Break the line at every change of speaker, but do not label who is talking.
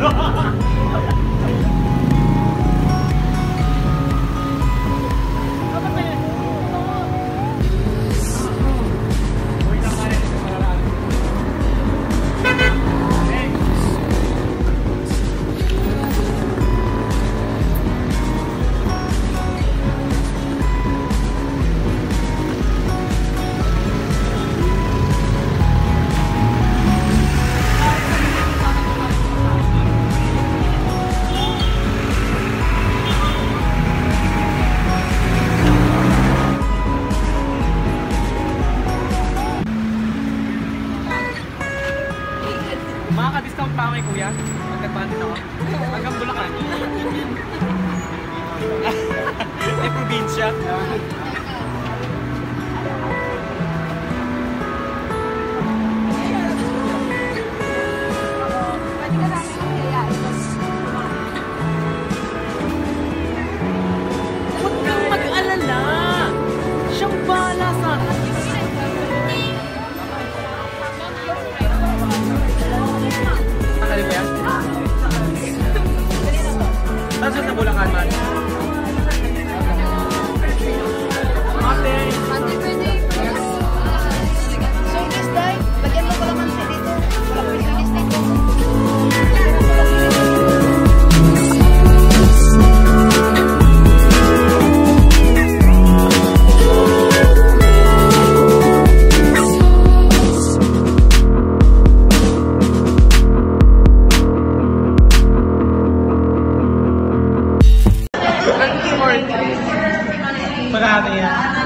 Ha ha ha! Kay kuya? Magkagbahan din ako. Hanggang Bulacan. Eh, probinsya. भगा दिया।